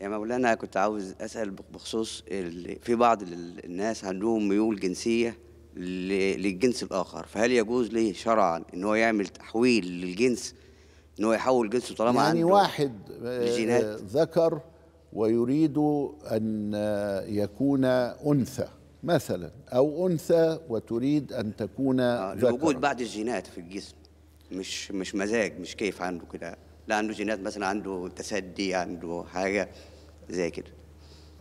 يا مولانا كنت عاوز أسأل بخصوص في بعض ال- الناس عندهم ميول جنسية ل- للجنس الآخر. فهل يجوز ليه شرعا إن هو يعمل تحويل للجنس إن هو يحول جنسه طالما يعني عنده واحد آه، الجينات. آه، ذكر ويريد أن آه، يكون أنثى مثلا أو أنثى وتريد أن تكون آه، لوجود ذكرا بعض الجينات في الجسم مش مش مزاج مش كيف عنده كده. لا عنده جينات مثلا عنده تسدي عنده حاجة. زي كده.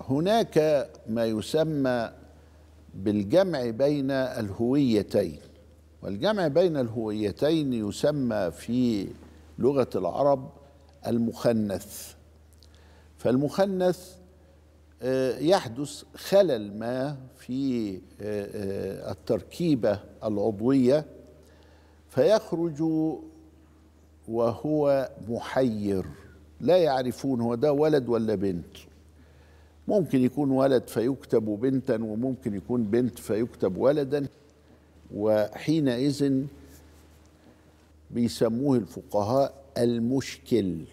هناك ما يسمى بالجمع بين الهويتين. والجمع بين الهويتين يسمى في لغة العرب المخنث. فالمخنث آه، يحدث خلل ما في آه، آه، التركيبة العضوية. فيخرج وهو محير. لا يعرفون هو ده ولد ولا بنت. ممكن يكون ولد فيكتب بنتا وممكن يكون بنت فيكتب ولدا. وحينئذ بيسموه الفقهاء المشكل.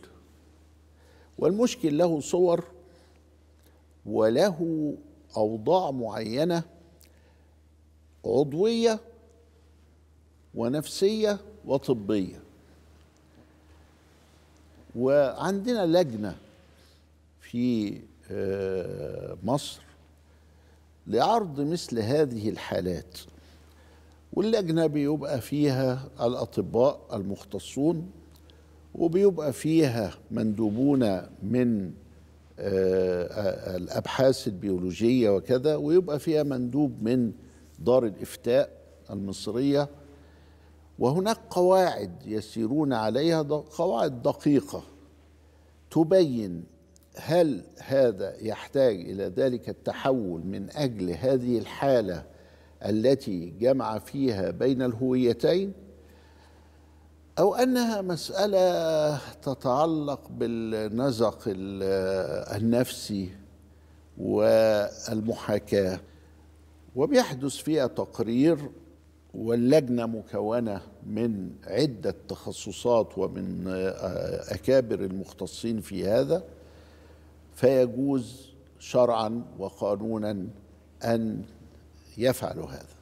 والمشكل له صور وله أوضاع معينة عضوية ونفسية وطبية. وعندنا لجنة في آه، مصر لعرض مثل هذه الحالات. واللجنة بيبقى فيها الأطباء المختصون وبيبقى فيها مندوبون من آه، الأبحاث البيولوجية وكذا ويبقى فيها مندوب من دار الإفتاء المصرية وهناك قواعد يسيرون عليها قواعد دقيقة تبين هل هذا يحتاج إلى ذلك التحول من أجل هذه الحالة التي جمع فيها بين الهويتين أو أنها مسألة تتعلق بالنزق ال- النفسي والمحاكاة. وبيحدث فيها تقرير واللجنة مكونة من عدة تخصصات ومن آه، أكابر المختصين في هذا فيجوز شرعا وقانونا أن يفعلوا هذا.